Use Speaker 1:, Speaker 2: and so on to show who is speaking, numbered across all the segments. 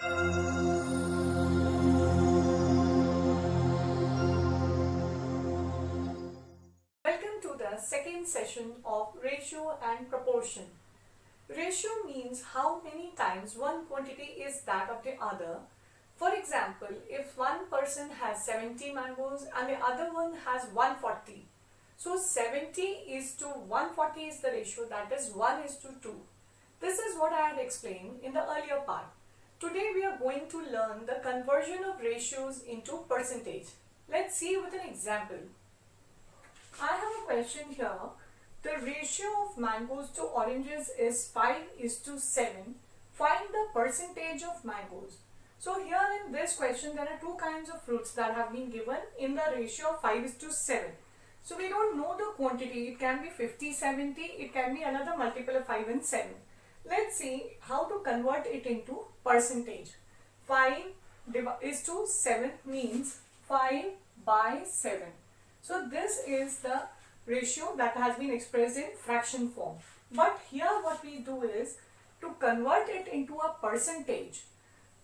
Speaker 1: Welcome to the second session of ratio and proportion. Ratio means how many times one quantity is that of the other. For example, if one person has 70 mangoes and the other one has 140. So 70 is to 140 is the ratio that is 1 is to 2. This is what I had explained in the earlier part. Today we are going to learn the conversion of ratios into percentage. Let's see with an example. I have a question here. The ratio of mangoes to oranges is 5 is to 7. Find the percentage of mangoes. So here in this question there are two kinds of fruits that have been given in the ratio of 5 is to 7. So we don't know the quantity. It can be 50, 70. It can be another multiple of 5 and 7. Let's see how to convert it into percentage. 5 is to 7 means 5 by 7. So this is the ratio that has been expressed in fraction form. But here what we do is to convert it into a percentage.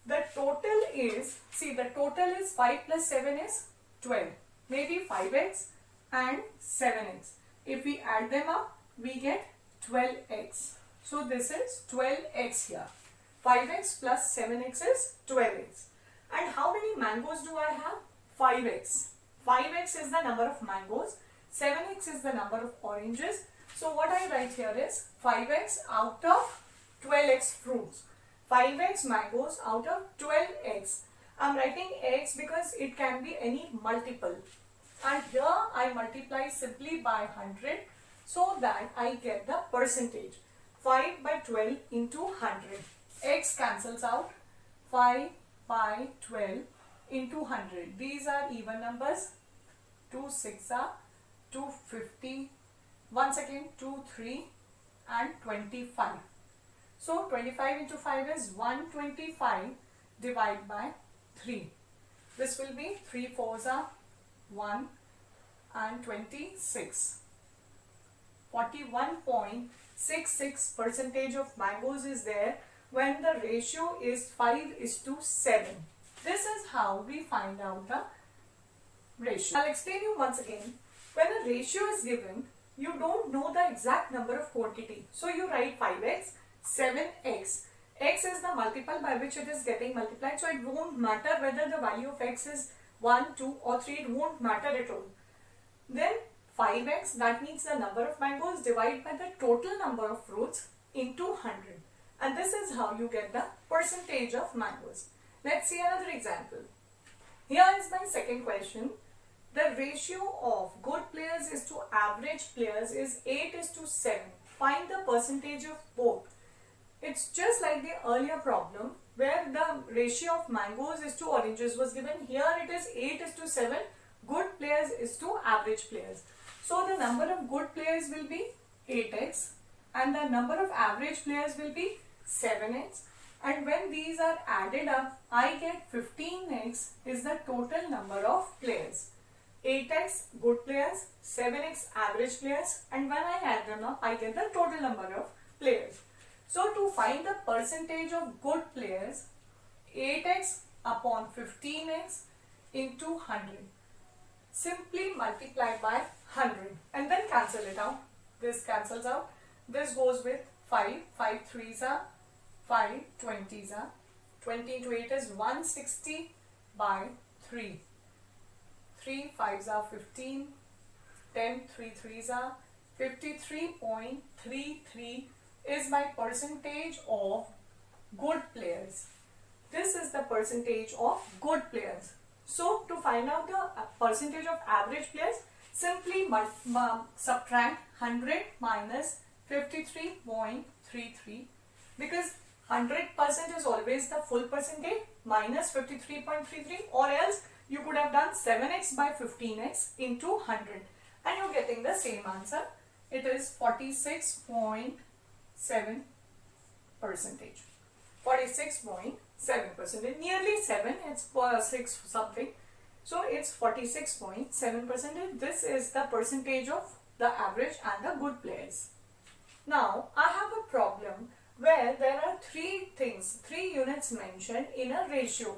Speaker 1: The total is, see the total is 5 plus 7 is 12. Maybe 5x and 7x. If we add them up, we get 12x. So this is 12x here. 5x plus 7x is 12x. And how many mangoes do I have? 5x. 5x is the number of mangoes, 7x is the number of oranges. So what I write here is 5x out of 12x fruits. 5x mangoes out of 12x. I am writing x because it can be any multiple. And here I multiply simply by 100 so that I get the percentage. 5 by 12 into 100. x cancels out. 5 by 12 into 100. These are even numbers. 2 6 are 250. Once again 2 3 and 25. So 25 into 5 is 125 divided by 3. This will be 3 4s are 1 and 26. 41.66 percentage of mangoes is there when the ratio is 5 is to 7. This is how we find out the ratio. I'll explain you once again. When a ratio is given, you don't know the exact number of quantity. So you write 5x, 7x. x is the multiple by which it is getting multiplied. So it won't matter whether the value of x is 1, 2 or 3. It won't matter at all. Then 5x that means the number of mangoes divided by the total number of fruits into 100. And this is how you get the percentage of mangoes. Let's see another example. Here is my second question. The ratio of good players is to average players is 8 is to 7. Find the percentage of both. It's just like the earlier problem where the ratio of mangoes is to oranges was given. Here it is 8 is to 7. Good players is to average players. So the number of good players will be 8x and the number of average players will be 7x and when these are added up I get 15x is the total number of players. 8x good players, 7x average players and when I add them up I get the total number of players. So to find the percentage of good players 8x upon 15x into 100 simply multiply by 100 and then cancel it out. This cancels out. This goes with 5. 5 3s are 5 20s are 20 into 8 is 160 by 3. 3 5s are 15. 10 3 3s are 53.33 is my percentage of good players. This is the percentage of good players. So to find out the uh, percentage of average players, simply subtract 100 minus 53.33 because 100% is always the full percentage minus 53.33 or else you could have done 7x by 15x into 100 and you're getting the same answer. It is 46.7 percentage. 46.7 percent. Nearly 7, it's 6 something. So it's 46.7 percent. This is the percentage of the average and the good players. Now I have a problem. where there are three things, three units mentioned in a ratio.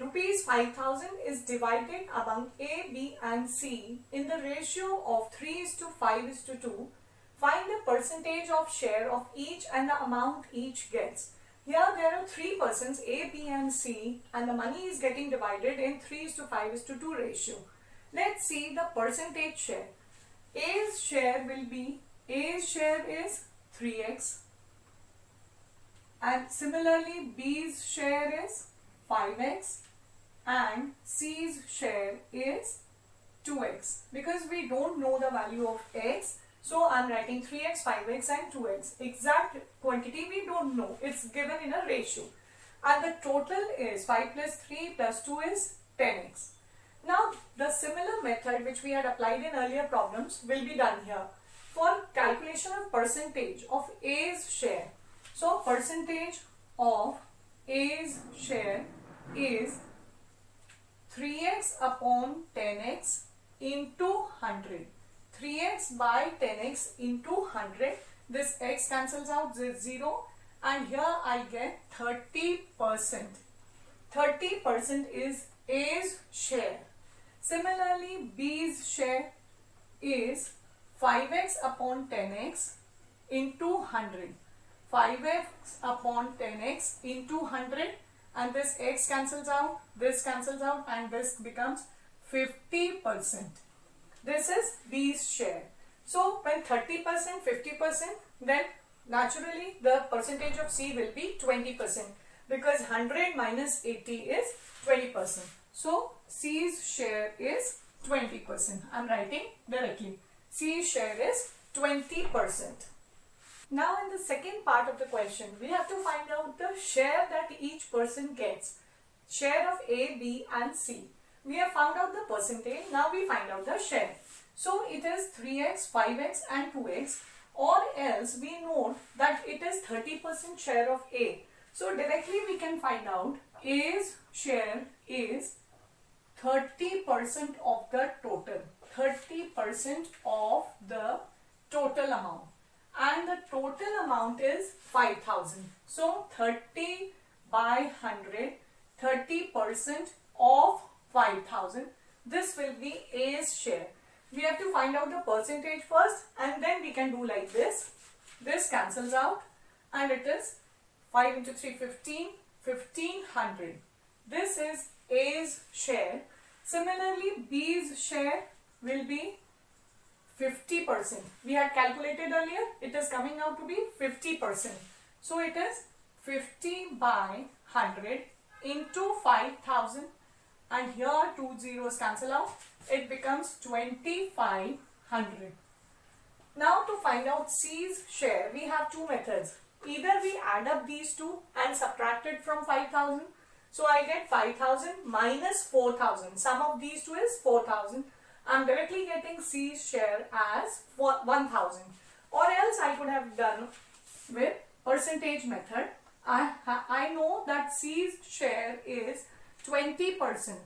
Speaker 1: Rupees 5000 is divided among A, B and C in the ratio of 3 is to 5 is to 2. Find the percentage of share of each and the amount each gets. Here there are three persons A, B and C and the money is getting divided in 3 is to 5 is to 2 ratio. Let's see the percentage share. A's share will be, A's share is 3x and similarly B's share is 5x and C's share is 2x because we don't know the value of x so I'm writing 3x, 5x and 2x. Exact quantity we don't know. It's given in a ratio. And the total is 5 plus 3 plus 2 is 10x. Now the similar method which we had applied in earlier problems will be done here. For calculation of percentage of A's share. So percentage of A's share is 3x upon 10x into 100. 3x by 10x into 100. This x cancels out, this 0 and here I get 30%. 30% is A's share. Similarly, B's share is 5x upon 10x into 100. 5x upon 10x into 100 and this x cancels out, this cancels out and this becomes 50%. This is B's share. So when 30%, 50%, then naturally the percentage of C will be 20% because 100 minus 80 is 20%. So C's share is 20%. I'm writing directly. C's share is 20%. Now in the second part of the question, we have to find out the share that each person gets. Share of A, B and C. We have found out the percentage. Now we find out the share. So it is 3x, 5x and 2x or else we note that it is 30% share of A. So directly we can find out A's share is 30% of the total. 30% of the total amount. And the total amount is 5000. So 30 by 100, 30% of 5000. This will be A's share. We have to find out the percentage first and then we can do like this. This cancels out and it is 5 into 3, 15, 1500. This is A's share. Similarly, B's share will be 50%. We had calculated earlier, it is coming out to be 50%. So it is 50 by 100 into 5000 and here two zeros cancel out. It becomes 2500. Now to find out C's share, we have two methods. Either we add up these two and subtract it from 5000. So I get 5000 minus 4000. Sum of these two is 4000. I'm directly getting C's share as 1000. Or else I could have done with percentage method. I, I know that C's share is 20%.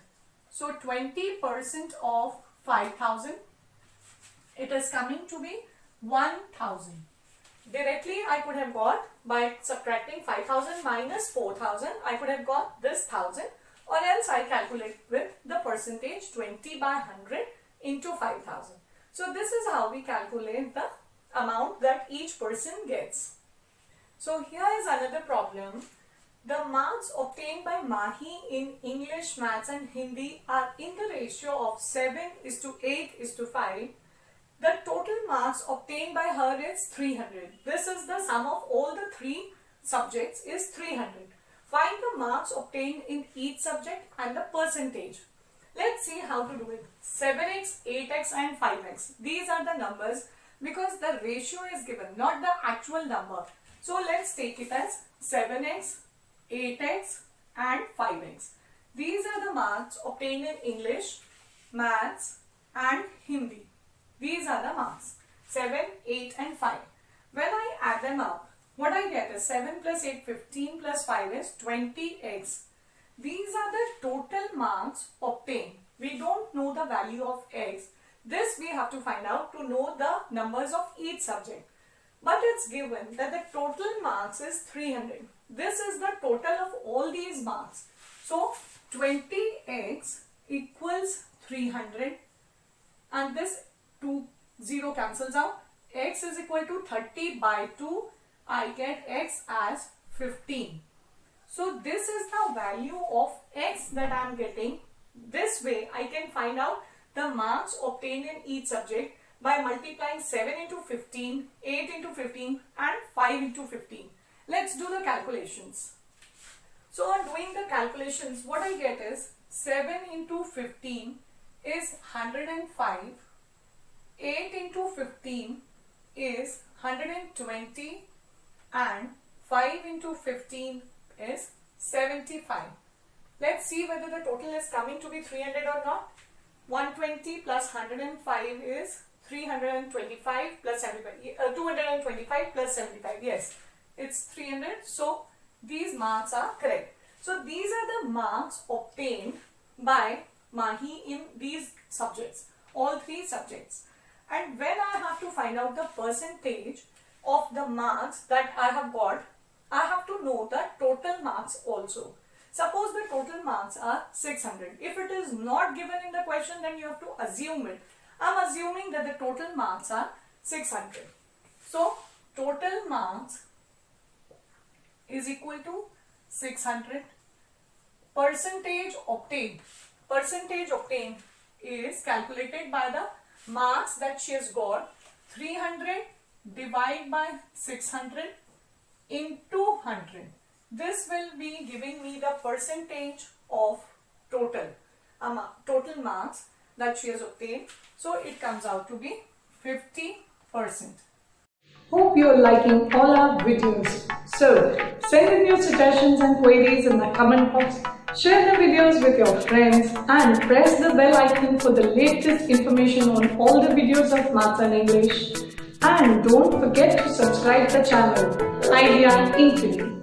Speaker 1: So 20% of 5000, it is coming to be 1000. Directly I could have got by subtracting 5000 minus 4000, I could have got this 1000 or else I calculate with the percentage 20 by 100 into 5000. So this is how we calculate the amount that each person gets. So here is another problem the marks obtained by Mahi in English, Maths and Hindi are in the ratio of 7 is to 8 is to 5. The total marks obtained by her is 300. This is the sum of all the three subjects is 300. Find the marks obtained in each subject and the percentage. Let's see how to do it. 7x, 8x and 5x. These are the numbers because the ratio is given, not the actual number. So let's take it as 7x 8x and 5x. These are the marks obtained in English, Maths and Hindi. These are the marks 7, 8 and 5. When I add them up, what I get is 7 plus 8, 15 plus 5 is 20x. These are the total marks obtained. We don't know the value of x. This we have to find out to know the numbers of each subject. But it's given that the total marks is 300. This is the total of all these marks. So 20x equals 300 and this 2 0 cancels out. x is equal to 30 by 2. I get x as 15. So this is the value of x that I am getting. This way I can find out the marks obtained in each subject by multiplying 7 into 15, 8 into 15 and 5 into 15. Let's do the calculations. So on doing the calculations, what I get is 7 into 15 is 105, 8 into 15 is 120 and 5 into 15 is 75. Let's see whether the total is coming to be 300 or not. 120 plus 105 is 325 plus 75, uh, 225 plus 75. Yes, it's 300. So, these marks are correct. So, these are the marks obtained by Mahi in these subjects, all three subjects. And when I have to find out the percentage of the marks that I have got, I have to know the total marks also. Suppose the total marks are 600. If it is not given in the question, then you have to assume it. I am assuming that the total marks are 600. So, total marks is equal to 600. Percentage obtained. Percentage obtained is calculated by the marks that she has got. 300 divided by 600 into 100. This will be giving me the percentage of total, um, total marks that she has obtained. So it comes out to be 50%. Hope you are liking all our videos. So send in your suggestions and queries in the comment box. Share the videos with your friends and press the bell icon for the latest information on all the videos of Maths and English. And don't forget to subscribe the channel Idea Infinity.